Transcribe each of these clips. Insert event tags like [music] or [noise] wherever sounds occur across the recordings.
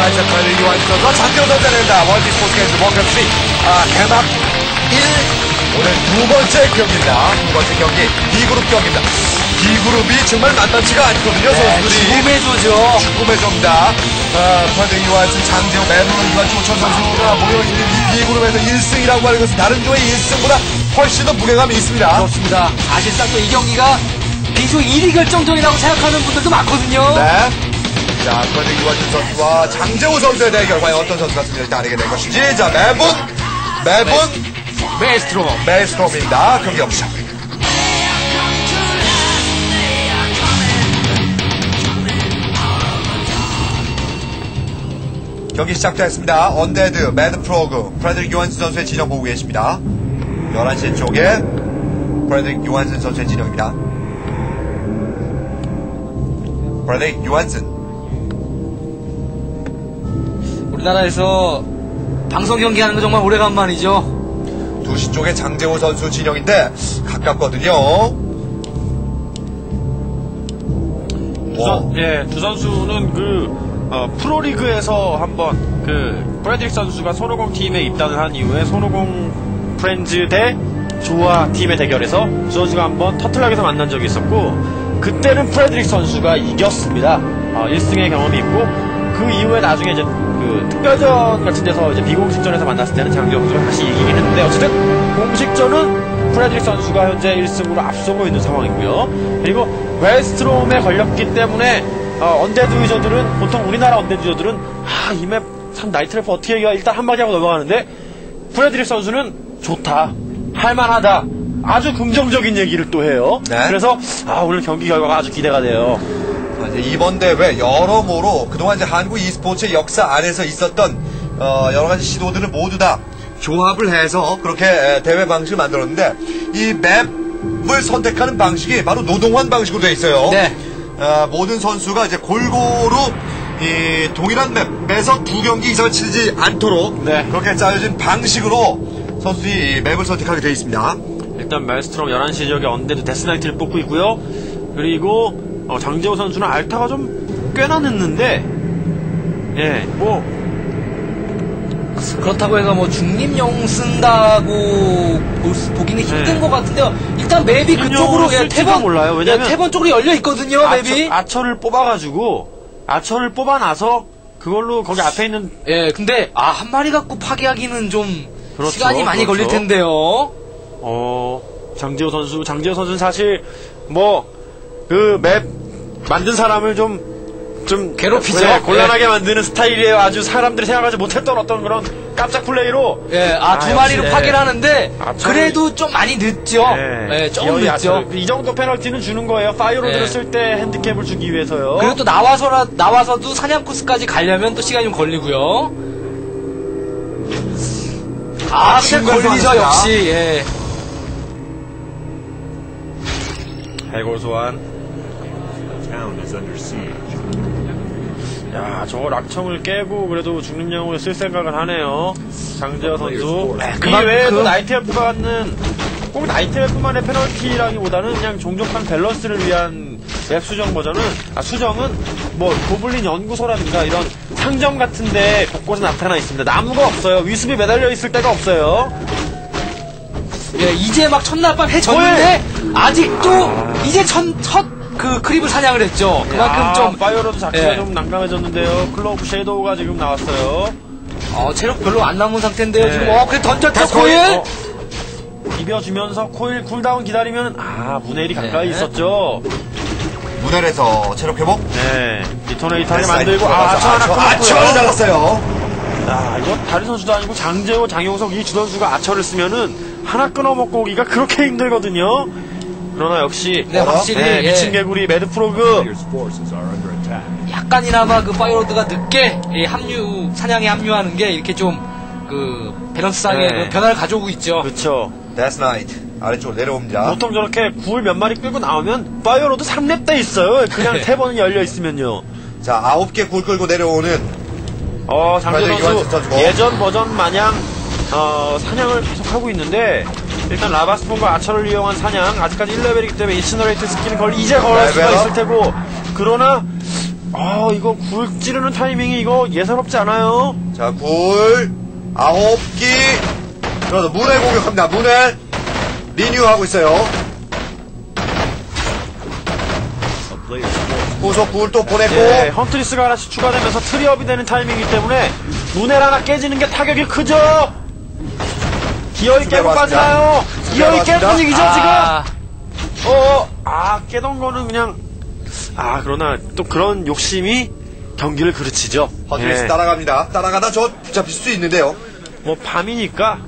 요한슨, 프레드릭 요한슨 선수가 장기호 선전입니다. 월드 스포츠 게임즈 월드컵 3, 아, 개막 1, 오늘 두 번째 경기입니다. 두 번째 경기, B그룹 경기입니다. B그룹이 정말 만만치가 않거든요, 선수들이. 죽음의 조죠. 꿈의 정다. 아, 프레드릭 요한슨, 장재호, 매너는 유한치 오천 선수가 모여있는 이 B그룹에서 1승이라고 하는 것은 다른 조의 1승보다 훨씬 더 무게감이 있습니다. 그렇습니다. 사실상 또 이 경기가 비수 1위 결정전이라고 생각하는 분들도 많거든요. 네. 자, 프레드릭 요한슨 선수와 장재호 선수의 대결, 과연 어떤 선수가 승리를 따내게 될 것인지. 자, 맵은, 맵은, Maelstrom. Maelstrom입니다. 경기 영상. 경기 시작됐습니다. 언데드, 매드 프로그, 프레드릭 요한슨 선수의 진영 보고 계십니다. 11시 쪽에 프레드릭 요한슨 선수의 진영입니다. 프레드릭 요한슨. 우리나라에서 방송 경기하는 거 정말 오래간만이죠. 2시 쪽에 장재호 선수 진영인데 가깝거든요. 두, 선, 예, 두 선수는 그 어, 프로리그에서 한번 그 프레드릭 선수가 손오공 팀에 입단을 한 이후에 손오공 프렌즈 대 조아 팀의 대결에서 두 선수가 한번 Turtle Rock에서 만난 적이 있었고 그때는 프레드릭 선수가 이겼습니다. 어, 1승의 경험이 있고 그 이후에 나중에 이제 그 특별전 같은 데서 이제 비공식전에서 만났을 때는 장재호 선수가 다시 이기긴 했는데 어쨌든 공식전은 프레드릭 선수가 현재 1승으로 앞서고 있는 상황이고요. 그리고 Maelstrom에 걸렸기 때문에 어, undead 유저들은 보통 우리나라 undead 유저들은 아 이 맵 참 Night Elf 어떻게 이겨 일단 한마디 하고 넘어가는데 프레드릭 선수는 좋다 할만하다 아주 긍정적인 얘기를 또 해요. 네. 그래서 아 오늘 경기 결과가 아주 기대가 돼요. 자, 이제 이번 대회 여러모로 그동안 이제 한국 e스포츠의 역사 안에서 있었던 어, 여러 가지 시도들을 모두 다 조합을 해서 그렇게 에, 대회 방식을 만들었는데 이 맵을 선택하는 방식이 바로 노동환 방식으로 되어 있어요. 네. 어, 모든 선수가 이제 골고루 이 동일한 맵에서 두 경기 이상을 치르지 않도록 네. 그렇게 짜여진 방식으로 선수들이 이 맵을 선택하게 되어 있습니다. 일단 Maelstrom 11시 지역에 undead death knight를 뽑고 있고요. 그리고 어, 장재호 선수는 altar가 좀 꽤나 늦는데 예, 뭐 그렇다고 해서 뭐 중립영웅 쓴다고 볼 수- 보기는 힘든 네. 것 같은데요. 일단 맵이 그쪽으로 예, tavern 몰라요. 왜냐면 예, tavern 쪽으로 열려 있거든요. 맵이. archer, 를 뽑아가지고 archer를 뽑아놔서 그걸로 거기 앞에 있는 예, 근데 아 한 마리 갖고 파괴하기는 좀 그렇죠, 시간이 많이 그렇죠. 걸릴 텐데요. 어 장재호 선수 장재호 선수는 사실 뭐 그 맵 만든 사람을 좀 좀 괴롭히죠. 네, 곤란하게 예. 만드는 스타일이에요. 아주 사람들이 생각하지 못했던 어떤 그런 깜짝 플레이로 예, 아 두 아, 마리로 역시, 파괴를 네. 하는데 아, 저는- 그래도 좀 많이 늦죠. 네. 예, 조금 이 늦죠. archer를- 이 정도 페널티는 주는 거예요. Firelord를 네. 쓸때 핸디캡을 주기 위해서요. 그리고 또 나와서라 나와서도 사냥 코스까지 가려면 또 시간이 좀 걸리고요. 아, 중간 걸리죠. 역시. 예. 해골 소환. 야, 저거 락청을 깨고 그래도 중립령을 쓸 생각을 하네요. 장재호 선수. 이 그만큼- 외에도 나이트엘프가 갖는 꼭 나이트엘프만의 페널티라기보다는 그냥 종족간 밸런스를 위한 맵 수정 버전은 아 수정은 뭐 고블린 연구소라든가 이런 상점 같은데 곳곳에 나타나 있습니다. 나무가 없어요. wisp이 매달려 있을 데가 없어요. 예, 이제 막 첫날 밤 해졌는데 아직도 이제 첫 첫 그 creep을 사냥을 했죠. 그만큼 야, 좀 Firelord 자체가 예. 좀 난감해졌는데요. Cloak of Shadow가 지금 나왔어요. 어, 체력 별로 안 남은 상태인데요. 네. 지금 어, 그래 던졌죠 코일. 어, 비벼주면서 coil cooldown 기다리면 아 Moon Well이 가까이 네. 있었죠. Moon Well에서 체력 회복. 네 detonate를 만들고 아 들어가서 아처 하나 아처, 아처를 끊었고요. 잘랐어요. 아 이거 다른 선수도 아니고 장재호, 장용석 이주 선수가 archer를 쓰면은 하나 끊어먹고 오기가 그렇게 힘들거든요. 그러나 역시 네, 확실히 네, 예, 미친 개구리 MadFrog. 약간이나마 그 Firelord가 늦게 이 합류 사냥에 합류하는 게 이렇게 좀 그 밸런스상의 네. 그 변화를 가져오고 있죠. 그렇죠. death knight 아래쪽으로 내려옵니다. 보통 저렇게 ghoul 몇 마리 끌고 나오면 Firelord 3렙 돼 있어요. 그냥 네. tavern이 열려 있으면요. 자, 아홉 개 ghoul 끌고 내려오는 어, 맞아요, 선수. 예전 버전 마냥 어, 사냥을 계속하고 있는데 일단 Lava Spawn과 archer를 이용한 사냥 아직까지 1레벨이기 때문에 Incinerate 스킬은 걸 이제 걸을 수가. 있을 테고 그러나 아 이거 ghoul 찌르는 타이밍이 이거 예사롭지 않아요. 자, ghoul, 아홉 기. 그러다 Moon Well 공격합니다. Moon Well renew하고 있어요. 후속 ghoul 또 보냈고. 예, huntress가 하나씩 추가되면서 tree up이 되는 타이밍이기 때문에 Moon Well 하나 깨지는 게 타격이 크죠. 기어이 깨고. 빠지나요? 기어이 깬 왔습니다. 분위기죠 아, 지금. 어, 아 깨던 거는 그냥 아 그러나 또 그런 욕심이 경기를 그르치죠. huntress 예, 따라갑니다. 따라가다 저 붙잡힐 수 있는데요. 뭐 밤이니까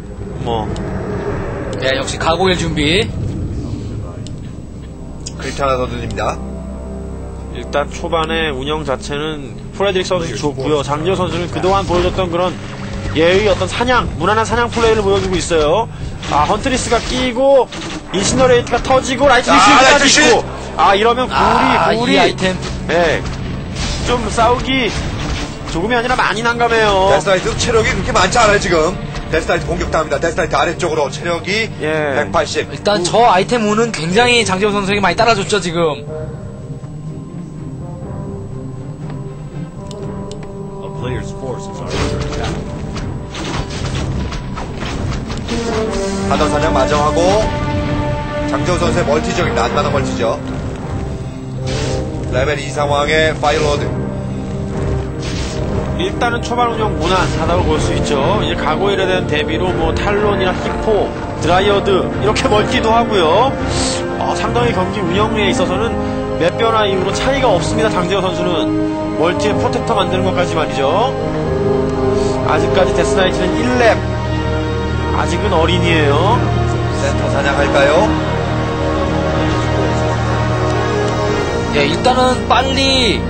뭐 네, 역시 가고일 준비. crypt 하나 더 드립니다. 일단 초반에 운영 자체는 프레드릭 선수 좋고요. 장재호 선수는 그동안 보여줬던 그런 예의 어떤 사냥, 무난한 사냥 플레이를 보여주고 있어요. 아, huntress가 끼고 Incinerate가 터지고 라이트 아! 있고 아, 이러면 ghoul이 아, ghoul이 이 아이템. 예. 좀 싸우기 조금이 아니라 많이 난감해요. death knight 체력이 그렇게 많지 않아요, 지금. death knight 공격당합니다. death knight 아래쪽으로 체력이 예. 180. 일단 저 아이템 운은 굉장히 장재호 선수에게 많이 따라줬죠, 지금. 하단 사냥 마저 하고 장재호 선수의 멀티적입니다. 앞마당 멀티죠. 레벨 2 상황의 Firelord. 일단은 초반 운영 무난 하다고 볼 수 있죠. 이제 가고일에 대한 대비로 뭐 talon이나 hippo, dryad 이렇게 멀티도 하고요. 어, 상당히 경기 운영에 있어서는 맵 변화 이후로 차이가 없습니다. 장재호 선수는 멀티에 protector 만드는 것까지 말이죠. 아직까지 death knight는 1렙. 아직은 어린이에요. 센터 사냥할까요? 예, 일단은 빨리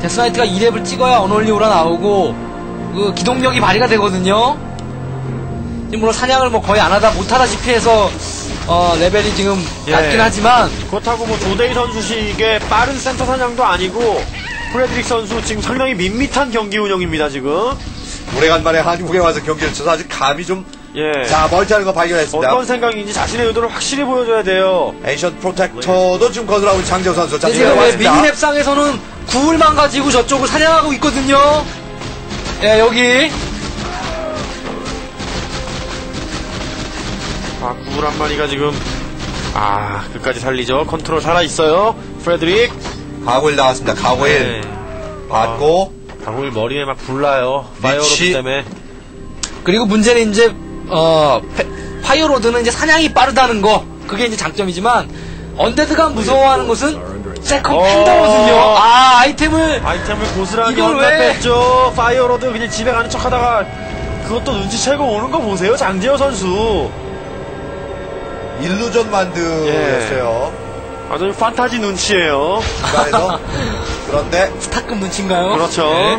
death knight가 2렙을 찍어야 Unholy Aura 나오고 그 기동력이 발휘가 되거든요. 지금 물론 사냥을 뭐 거의 안 하다 못하다시피 해서 어, 레벨이 지금 예. 낮긴 하지만 그렇다고 뭐 조대희 선수식의 빠른 센터 사냥도 아니고 프레드릭 선수 지금 상당히 밋밋한 경기 운영입니다 지금. 오래간만에 한국에 와서 경기를 치러서 아직 감이 좀. 예. 자, 멀티하는 거 발견했습니다. 어떤 생각인지 자신의 의도를 확실히 보여줘야 돼요. Ancient Protector도 지금 건설하고 있는 장재호 선수. 자, 지금 지금 왜 왔습니다. minimap 상에서는 ghoul만 가지고 저쪽을 사냥하고 있거든요. 예, 여기 아, ghoul 한 마리가 지금, 아, 끝까지 살리죠. 컨트롤 살아있어요. 프레드릭. 가고일 나왔습니다. 가고일. 네. 받고. 방울 머리에 막 불나요. Firelord 위치. 때문에. 그리고 문제는 이제 어 페- Firelord는 이제 사냥이 빠르다는 거 그게 이제 장점이지만 undead가 무서워하는 것은 second 어. 팬더거든요. 아 아이템을 아이템을 고스란히 왜? 뺐죠. Firelord 그냥 집에 가는 척 하다가 그것도 눈치채고 오는 거 보세요. 장재호 선수. illusion wand였어요. 아주 판타지 눈치예요. [laughs] 그런데 스타급 눈치인가요? 그렇죠. 네.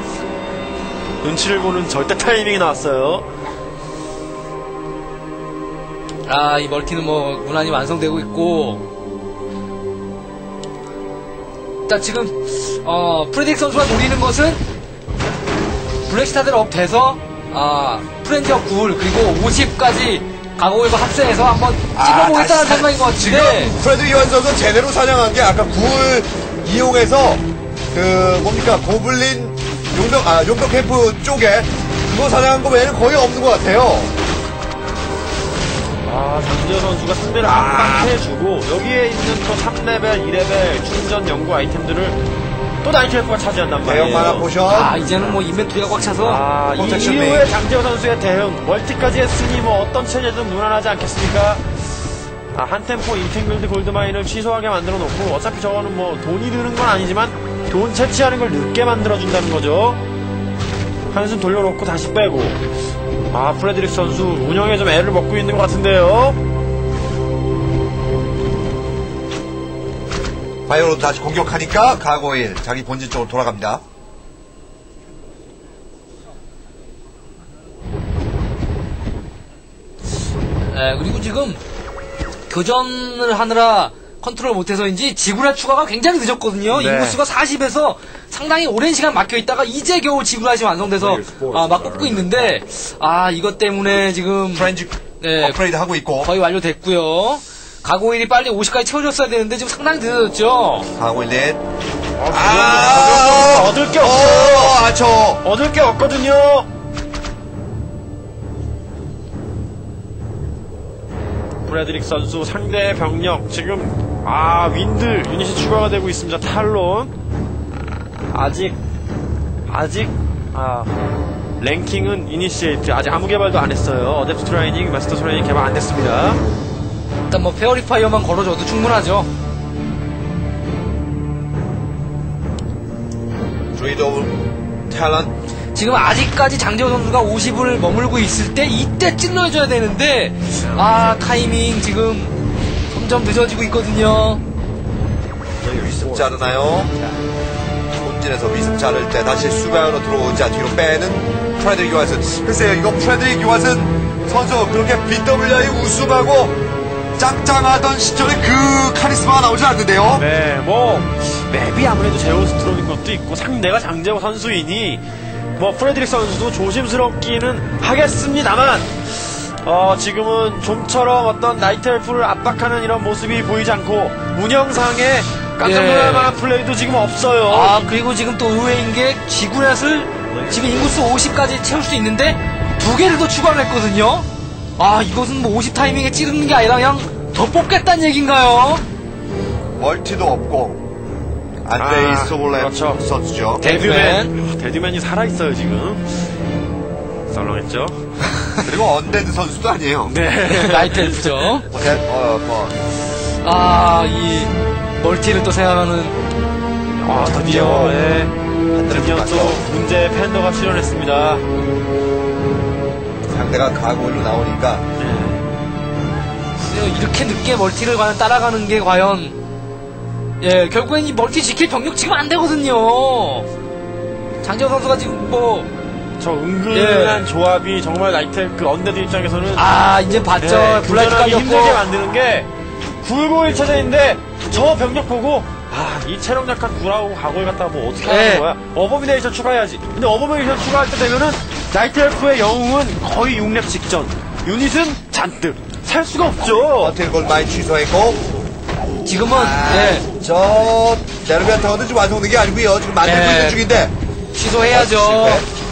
눈치를 보는 절대 타이밍이 나왔어요. 아 이 멀티는 뭐 무난히 완성되고 있고. 일단 지금 어 프레딕 선수가 노리는 것은 Black Citadel up 돼서 아 frenzy ghoul 그리고 50까지 gargoyle과 합세해서 한번 찍어보겠다는 사- 생각인 것 지금 같은데 프레드릭 요한슨 선수 제대로 사냥한 게 아까 ghoul 이용해서 그 뭡니까 고블린 용병 아 용병 캠프 쪽에 그거 사냥한 거 외에는 거의 없는 것 같아요. 아, 장재호 선수가 상대를 압박 해주고 여기에 있는 또 3레벨, 2레벨 충전 영구 아이템들을 또 Night Elf가 차지한단 말이에요. 대형 mana potion. 아 이제는 뭐 inventory가 꽉 차서 아, 이 이후에. 장재호 선수의 대응 멀티까지 했으니 뭐 어떤 체제든 무난하지 않겠습니까? 아, 한 템포 Entangled Gold Mine을 취소하게 만들어 놓고 어차피 저거는 뭐 돈이 드는 건 아니지만 돈 채취하는 걸 늦게 만들어 준다는 거죠. 한숨 돌려놓고 다시 빼고. 아, 프레드릭 선수 운영에 좀 애를 먹고 있는 것 같은데요. Firelord 다시 공격하니까 가고일 자기 본진 쪽으로 돌아갑니다. 예, 그리고 지금 교전을 하느라 컨트롤 못해서인지 Ziggurat 추가가 굉장히 늦었거든요. 네. 인구수가 40에서 상당히 오랜 시간 막혀 있다가 이제 겨우 Ziggurat이 완성돼서 아, 막 뽑고 있는데 아 이것 때문에 지금 frenzy 네. 업그레이드 하고 있고 거의 완료됐고요. 가고일이 빨리 50까지 채워줬어야 되는데 지금 상당히 늦었죠. 가고일 넷 아, 얻을 게 어, 없어요. 아, 저. 얻을 게 없거든요. 브래드릭 선수 상대 병력 지금 아 wind 유닛이 추가가 되고 있습니다. Talon 아직 아직 아 랭킹은 Initiate 아직 아무 개발도 안 했어요. Adept Training, Master Training 개발 안 됐습니다. 일단 뭐 Faerie Fire만 걸어줘도 충분하죠. Druid of Talon. 지금 아직까지 장재호 선수가 50을 머물고 있을 때 이때 찔러줘야 되는데 아 타이밍 지금 점점 늦어지고 있거든요. wisp 자르나요? 본진에서 wisp 자를 때 다시 수비하러 들어오자 뒤로 빼는 프레드릭 요한슨. 글쎄요, 이거 프레드릭 요한슨 선수 그렇게 BWI 우승하고 짱짱하던 시절에 그 카리스마가 나오지 않는데요. 네, 뭐 맵이 아무래도 제오스트로인 것도 있고 상대가 장재호 선수이니 뭐 프레드릭 선수도 조심스럽기는 하겠습니다만 어, 지금은 좀처럼 어떤 나이트 엘프를 압박하는 이런 모습이 보이지 않고 운영상에 깜짝 놀랄 예. 만한 플레이도 지금 없어요. 아 그리고 지금 또 의외인 게 지구넷을 지금 인구수 50까지 채울 수 있는데 두 개를 더 추가를 했거든요. 아 이것은 뭐 50 타이밍에 찌르는 게 아니라 그냥 더 뽑겠다는 얘기인가요? 멀티도 없고 안드레이 아, 소볼렘 그렇죠. 선수죠. 데드맨. 아, 데드맨이 살아있어요, 지금. 썰렁했죠? [laughs] 그리고 undead 선수도 아니에요. 네. [laughs] Night Elf죠. 어, 대- 어, 뭐, 아 이 멀티를 또 생각하는 아, 드디어, 예. 드디어. 또 문제 팬더가 출연했습니다. 상대가 가골로 나오니까 글쎄요, 이렇게 늦게 멀티를 과연 따라가는 게 과연 예 결국엔 이 멀티 지킬 병력 지금 안 되거든요. 장재호 선수가 지금 뭐 저 은근한 예. 조합이 정말 Night Elf 그 undead 입장에서는 아 이제 봤죠. 네, blight 교전하기 깔렸고 힘들게 만드는 게 굴고 1차전인데 저 병력 보고 아이 체력 약한 ghoul하고 gargoyle을 갖다가 뭐 어떻게 네. 하는 거야? Abomination 추가해야지. 근데 Abomination 추가할 때 되면은 Night Elf의 영웅은 거의 6렙 직전. 유닛은 잔뜩. 살 수가 없죠. attack 골 많이 취소했고. 지금은 아, 예 저 Nerubian Tower도 지금 완성된 게 아니고요. 지금 만들고 네. 있는 중인데 취소해야죠.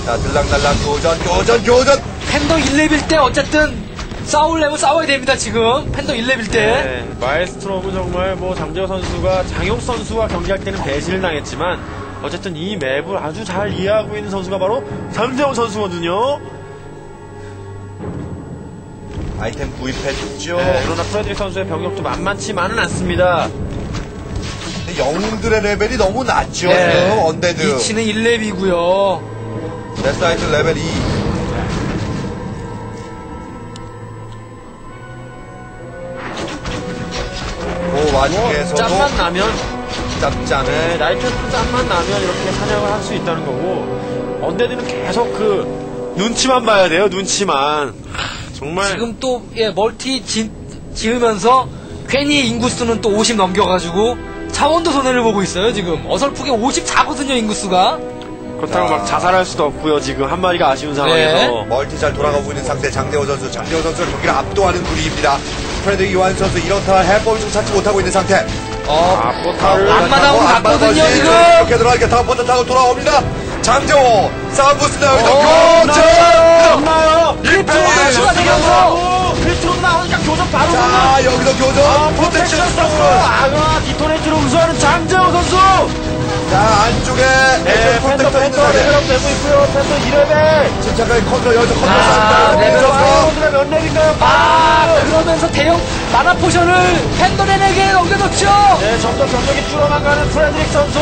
자 들락날락 교전 교전 교전 팬더 1렙일 때 어쨌든 싸우려면 싸워야 됩니다 지금 팬더 1렙일 때. 네, 마에스트로는 정말 뭐 장재호 선수가 장용 선수와 경기할 때는 배신을 당했지만 어쨌든 이 맵을 아주 잘 이해하고 있는 선수가 바로 장재호 선수거든요. 아이템 구입했죠. 네, 그러나 프레드릭 선수의 병력도 만만치만은 않습니다. 영웅들의 레벨이 너무 낮죠. 네. 지금 undead. Lich는 1렙이고요. Death Knight 레벨 2. 그 와중에서도 짬만 나면 짭짬. 네, Night도 짬만 나면 이렇게 사냥을 할 수 있다는 거고 Undead는 계속 그 눈치만 봐야 돼요. 눈치만. 정말 지금 또 예, 멀티 지, 지으면서 괜히 인구수는 또 50 넘겨가지고 자원도 손해를 보고 있어요 지금 어설프게 54거든요 인구수가 그렇다고 막 자살할 수도 없고요. 지금 한 마리가 아쉬운 네. 상황에서. 멀티 잘 돌아가고 있는 상태 장대호 선수. 장대호 선수가 경기를 압도하는 분위기입니다. 프레드 요한 선수 이렇다 해법을 좀 찾지 못하고 있는 상태. 어 아, 포탈을 앞마당으로 갔거든요 지금 이렇게 들어가니까 다음 번째 타고 돌아옵니다. 장대호 싸움 붙습니다. 여기서 어, 교전. 나요. 크리 나오니까 교전 바로. 자 여기서 교전. 프로텍션 프로텍션 스톱. 아, 디토네이트로 우수하는 장재호 선수. 자 안쪽에 네, 팬더 있는 팬더. 레벨업 되고 있고요. 팬더 2레벨. 지금 잠깐 컨트롤 여기서 컨트롤 아. 레벨업 몇 렙인가요? 아 그러면서 대형 mana potion을 Pandaren에게 넘겨놓죠 네, 점점 병력이 줄어만 가는 프레드릭 선수.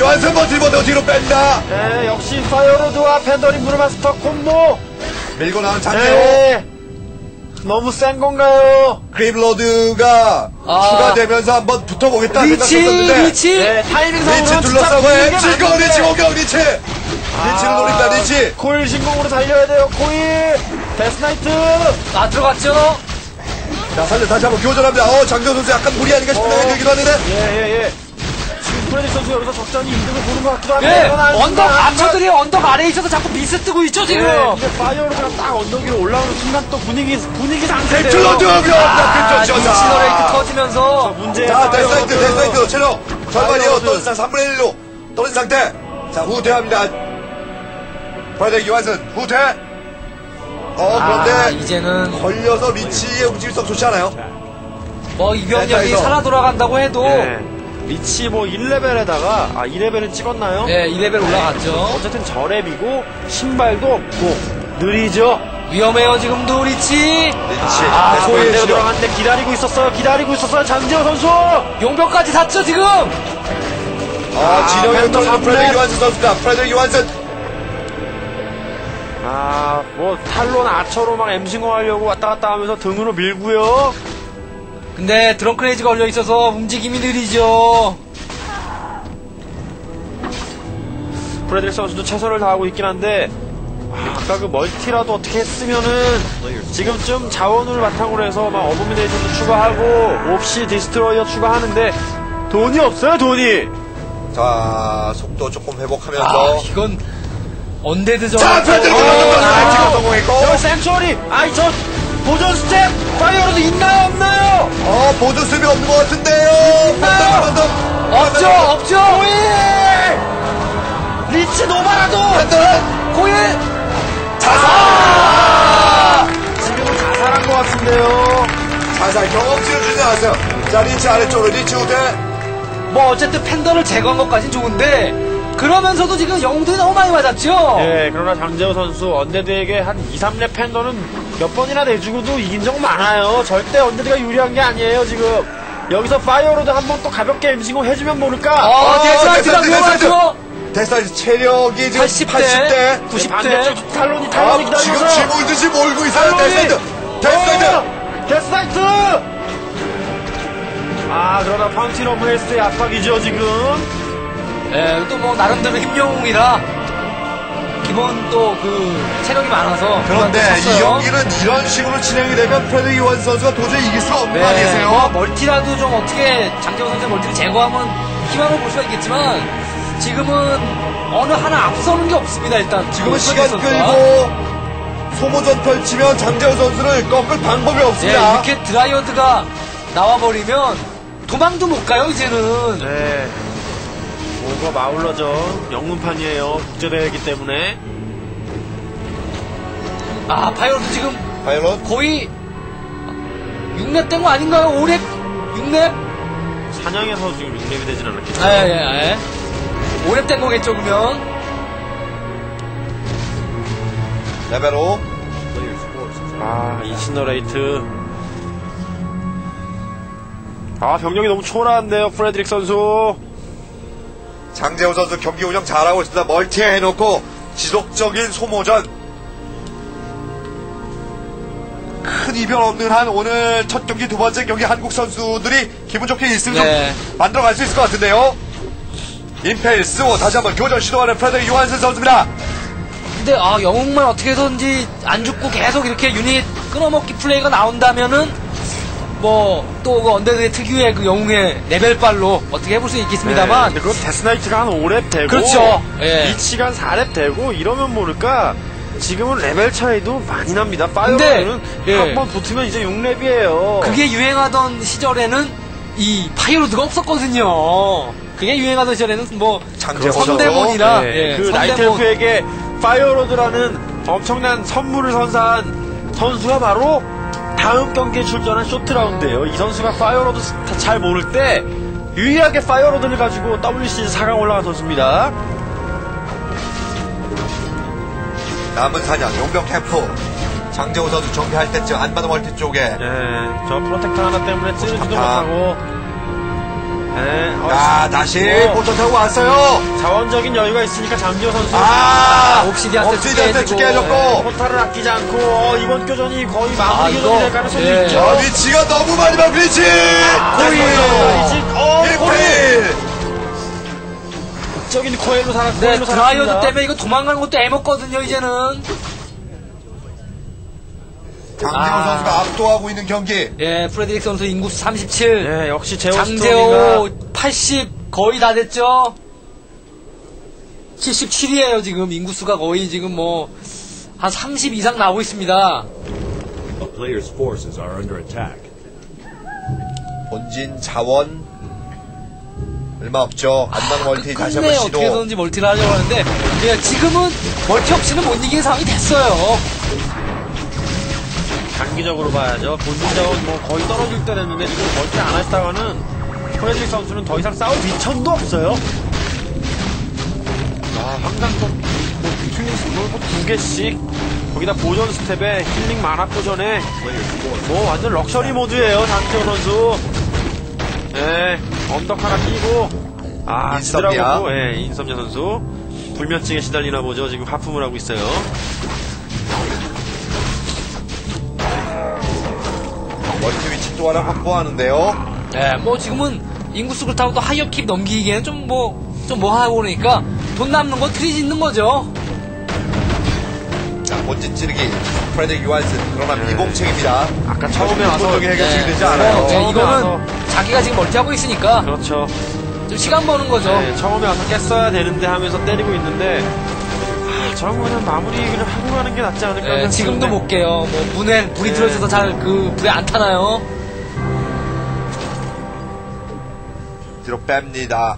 요한슨 버티 못하고 뒤로 뺀다. 네, 역시 Firelord와 Pandaren Brewmaster 콤보. 밀고 나온 장재호. 네. 너무 센 건가요? Crypt Lord가 아. 추가되면서 한번 붙어보겠다 Lich 생각했었는데 Lich 네, 타이밍상으로 Lich 둘러싸고 엠신공 Lich 공격 Lich Lich를 노린다 Lich 코일 신공으로 달려야 돼요. 코일. Death Knight. 아 들어갔죠 자 살려 다시 한번 교전합니다 어 장재호 선수 약간 무리 아닌가 싶은 생각이 들기도 하는데 예, 예, 예. 프레디 선수 여기서 적잖이 이득을 보는 것 같기도 한데. 예. 언덕 앞쳐들이 언덕 아래에 있어서 자꾸 미스 뜨고 있죠 지금. 예, 근데 Firelord가 딱 언덕 위로 올라오는 순간 또 분위기, 분위기 아, 병력 그쪽 Incinerate 터지면서 문제 자, Death Knight, Death Knight, 체력 절반이요. 떨어진 상 3분의 1로 떨어진 상태. 자, 후퇴합니다. 프레드 요한슨, 후퇴. 어, 아, 그런데 이제는 걸려서 Lich의 움직임성 좋지 않아요. 뭐 이병력이 센터에서. 살아 돌아간다고 해도 예. Lich 뭐 1레벨에다가 아 2레벨은 찍었나요? 예, 2레벨 올라갔죠. 어쨌든 저렙이고 신발도 없고 느리죠. 위험해요 지금도 Lich. Lich. 아, 네, 소리대로 소리대로 들어갔는데 기다리고 있었어요. 기다리고 있었어요. 장재호 선수. 용병까지 샀죠 지금. 아, 팬더 떨어진 삼분의- 프레드 요한슨 선수입니다. 프레드 요한슨. 아, 뭐 Talon Archer로 막 엠신공 하려고 왔다 갔다 하면서 등으로 밀고요. 근데 Drunken Haze가 걸려 있어서 움직임이 느리죠. 프레드릭 선수도 최선을 다하고 있긴 한데 아, 아까 그 멀티라도 어떻게 했으면은 지금쯤 자원을 바탕으로 해서 막 어부미네이션도 추가하고 옵시 디스트로이어 추가하는데 돈이 없어요 돈이 자, 속도 조금 아, 회복하면서. 이건 언데드전. 자, 어, 요한슨 아, 지금 성공했고. 저 센츄리 아이 저 보전 스텝 파이어로도 있나요 없나요 어, 보조 수비 없는 것 같은데요. 더. 없죠, 없죠. Lich Nova라도 한번 코일. 지금은 자살한 것 같은데요 자살 경험치를 주지 않았어요. 자, Lich 아래쪽으로 Lich 후퇴. 뭐 어쨌든 팬더를 제거한 것까진 좋은데 그러면서도 지금 영웅들이 너무 많이 맞았죠. 예, 그러나 장재호 선수 Undead에게 한 2, 3렙 팬더는 몇 번이나 내주고도 이긴 적 많아요. 절대 Undead가 유리한 게 아니에요, 지금. 여기서 Firelord 한 번 또 가볍게 엠신공 해주면 모를까? 어, 데스라이트가 데스라이트, 위험하죠. Death Knight 체력이 지금 80대, 80대. 90대. 반대쪽 Talon이 아, Talon이 지금 기다리면서 쥐몰듯이 몰고 있어요. Death Knight. 어, Death Knight! 아, 그러나 Fountain of Health의 압박이죠, 지금. 예, 또 뭐 나름대로 힘영웅이라 기본 또 그 체력이 많아서 그런데 이. 경기는 이런 식으로 진행이 되면 프레드 요한 선수가 도저히 이길 수가 없는 거 네, 뭐 아니겠어요? 멀티라도 좀 어떻게 장재호 선수의 멀티를 제거하면 희망을 볼 수가 있겠지만 지금은 어느 하나 앞서는 게 없습니다. 일단 지금은 그 시간 선수가. 끌고 소모전 펼치면 장재호 선수를 꺾을 방법이 예, 없습니다. 이렇게 Dryad가 나와버리면 도망도 못 가요 이제는. 네. Ogre Mauler죠. 영문판이에요. 국제대회이기 때문에. 아 Fire도 지금 Firelord 거의 6렙 된 거 아닌가요? 5렙? 6렙? 사냥에서 지금 6렙이 되진 않았겠죠. 예, 예, 예. 5렙 된 거겠죠, 그러면? 레벨 5 Player's force is 아, Incinerate. 아, 병력이 너무 초라한데요, 프레드릭 선수. 장재호 선수 경기 운영 잘하고 있습니다. 멀티에 해놓고 지속적인 소모전 큰 이변 없는 한 오늘 첫 경기 두 번째 경기 한국 선수들이 기분 좋게 1승 좀 네. 만들어갈 수 있을 것 같은데요. Impale 스워 다시 한번 교전 시도하는 프레드릭 요한슨 선수입니다. 근데, 아, 영웅만 어떻게 해서든지 안 죽고 계속 이렇게 유닛 끊어먹기 플레이가 나온다면은, 뭐, 또그 Undead의 특유의 그 영웅의 레벨빨로 어떻게 해볼 수 있겠습니다만, 네, 그거 Death Knight가 한 5렙 되고. 그렇죠. 예. Lich가 한 4렙 되고, 이러면 모를까. 지금은 레벨 차이도 많이 납니다. Fire는 예. 한번 붙으면 이제 6렙이에요. 그게 유행하던 시절에는 이 Firelord가 없었거든요. 그게 유행하던 시절에는 뭐, 장재호 선 Demon이나, 네, 예, 그 선 Demon. Night Elf에게 Firelord라는 엄청난 선물을 선사한 선수가 바로 다음 경기에 출전한 쇼트라운드예요. 이 선수가 Firelord 다 잘 모를 때 유일하게 Firelord를 가지고 WCG 4강 올라간 선수입니다. 남은 사냥 용병 캠프 장재호 선수 정비할 때쯤 안마당 multi 쪽에 네, 저 Protector 하나 때문에 찌르지도. 못하고 네, 어, 아 다시 어, 보트 타고 왔어요. 자원적인 여유가 있으니까 장재호 선수 아 Obsidian한테 Obsidian한테 죽게. 해줬고 portal을 아끼지 않고 어, 이번 교전이 거의 마무리 교전이 될 가능성이 예. 있죠. 아, 위치가 너무 많이. 코일! 어, 코일! Impale. 적인 코일로 살았, 네, 코일로 Dryad. 때문에 이거 도망가는 것도 애먹거든요, 이제는. 장재호 아. 선수가 압도하고 있는 경기. 예, 프레드릭 선수 인구수 37. 예, 역시 제호 장재호 스토리가 80, 거의 다 됐죠? 77이에요, 지금. 인구수가 거의 지금 뭐, 한 30 이상 나오고 있습니다. 본진 자원 얼마 없죠. 안마당 multi 다시 한번 시도. 어떻게든지 multi를 하려고 하는데, 예, 지금은 multi 없이는 못 이기는 상황이 됐어요. 장기적으로 봐야죠. 본진 자원 뭐 거의 떨어질 때 됐는데 지금 multi 안 하시다가는 프레드릭 선수는 더 이상 싸울 밑천도 없어요. 아, 뭐, healing scroll 두 개씩. 거기다 보존 staff에 healing mana potion에 뭐 완전 럭셔리 모드예요 장재호 선수. 예, 언덕 하나 끼고 아. 지더라고 예, Insomnia 선수 불면증에 시달리나 보죠. 지금 하품을 하고 있어요. multi 위치 또 하나 확보하는데요. 예, 뭐 지금은 인구수 그렇다고 또 high upkeep 넘기기에는 좀 뭐, 좀 뭐 하고 그러니까 돈 남는 거 트리 짓는 거죠. 자, 본진 찌르기. 프레드릭 요한슨. 그러나 미봉책입니다. 아까 처음에 와서 적인 해결책이 네. 되지 않아요. 네, 이거는 와서. 자기가 지금 multi하고 있으니까 그렇죠. 좀 시간 버는 거죠. 네, 처음에 와서 깼어야 되는데 하면서 때리고 있는데 아, 거 그냥 마무리 그냥 하고 가는 게 낫지 않을까 예, 그냥 지금도. 못 깨요. 뭐 Moon Well에 물이 네. 들어있어서 잘 그 불에 안 타나요? 뒤로 뺍니다.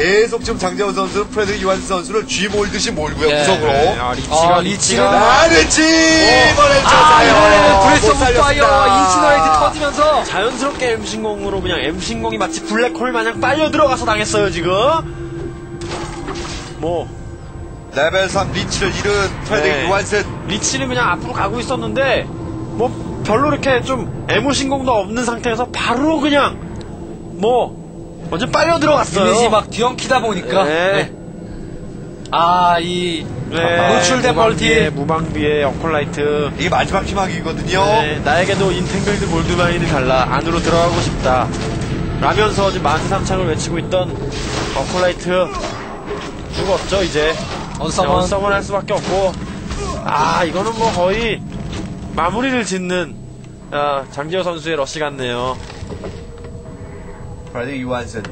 계속 지금 장재호 선수는 프레드릭 요한슨 선수를 쥐 몰듯이 몰고요, 네. 구석으로. 네, 아, Lich가 아, Lich가 나르지! 이번엔 아. 이번에는 못 Breath of 살렸습니다. Fire Incinerate 터지면서 자연스럽게 M신공으로 그냥 M신공이 마치 블랙홀 마냥 빨려 들어가서 당했어요 지금 뭐 레벨 3 Lich를 잃은 프레드릭 네. 요한슨. Lich는 그냥 앞으로 가고 있었는데 뭐 별로 이렇게 좀 M 신공도 없는 상태에서 바로 그냥 뭐 완전 빨려 들어갔어요. 유닛이 막 뒤엉키다 보니까. 네. 아 이 네, 노출된 무방비의, 멀티. 무방비의 Acolyte. 이게 마지막 희망이거든요. 네, 나에게도 Entangled Gold Mine이 달라 안으로 들어가고 싶다. 라면서 지금 만세삼창을 외치고 있던 Acolyte. 죽었죠 이제. Unsummon. unsummon 할 수밖에 없고. 아 이거는 뭐 거의 마무리를 짓는 아, 장재호 선수의 러시 같네요 프레드릭 요한슨.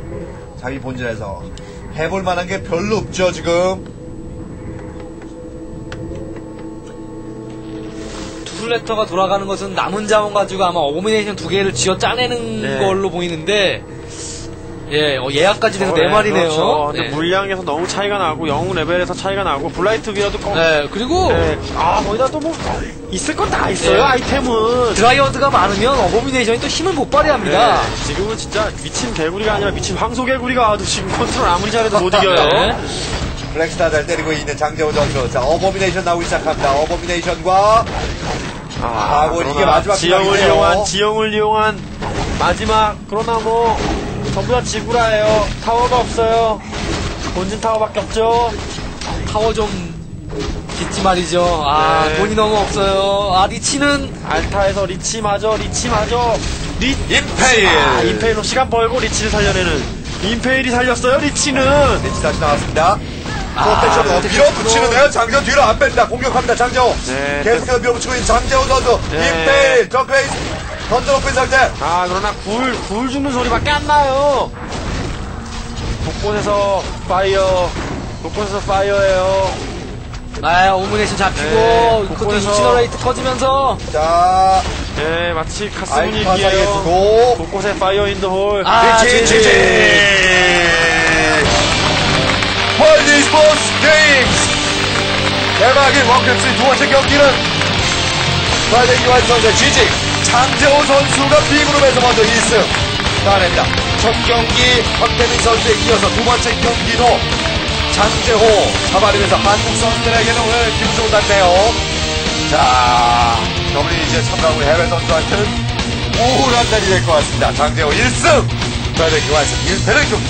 자기 본진에서 해볼 만한 게 별로 없죠, 지금. 투플레터가 돌아가는 것은 남은 자원 가지고 아마 Abomination 두 개를 쥐어 짜내는 네. 걸로 보이는데 예 어, 예약까지 돼서 네 마리네요. 그렇죠. 근데 네. 물량에서 너무 차이가 나고 영웅 레벨에서 차이가 나고 블라이트 비어도 꼭 네, 그리고 네. 아 거기다 또 뭐 있을 건 다 있어요 네. 아이템은 Dryad가 많으면 Abomination이 또 힘을 못 발휘합니다. 네, 지금은 진짜 미친 개구리가 아니라 미친 황소 개구리가 와도 지금 컨트롤 아무리 잘해도 못 이겨요 네. Black Citadel을 때리고 있는 장재호 선수. 자, Abomination 나오기 시작합니다. Abomination과 아, 뭐 이게 마지막 지형을. 이용한 지형을 이용한 마지막 그러나 뭐 전부 다 Ziggurat예요 타워가 없어요 본진 타워밖에 없죠 타워 좀 짓지 말이죠. 아 네. 돈이 너무 없어요. 아 Lich는 altar에서 Lich 마저 Lich 마저 리 Impale! 아, Impale로 시간 벌고 Lich를 살려내는 Impale이 살렸어요 Lich는 Lich 다시 나왔습니다. 아, protection으로 protection 밀어붙이는데요. 장재호 뒤로 안 뺀다. 공격합니다. 장재호. 네. 계속해서 밀어붙이고 있는 장재호 선수. 네. Impale! 저크레이스 던져놓고 있는 상태. 아 그러나 Ghoul, Ghoul 죽는 소리밖에 안 나요 곳곳에서 fire 곳곳에서 fire예요 아 Abomination 잡히고 네, 그것도 곳곳에서- Incinerate 터지면서 자, 예 마치 사이에 두고. 곳곳에 fire in the hole 아 Lich, GG. GG! World e-Sports Games! 대박인 원격스 두 번째 경기는 프라이드 유한 선수의 지지, 장재호 선수가 B그룹에서 먼저 2승 따냅니다. 첫 경기 황태민 선수에 이어서 두 번째 경기도 장재호 잡아내면서 한국 선수들에게는 오늘 김승우 같네요. 자, WBC에 참가하고 있는 해외 선수한테는 우울한 날이 될 것 같습니다. 장재호 1승, 프라이드 유한승 1패를 경기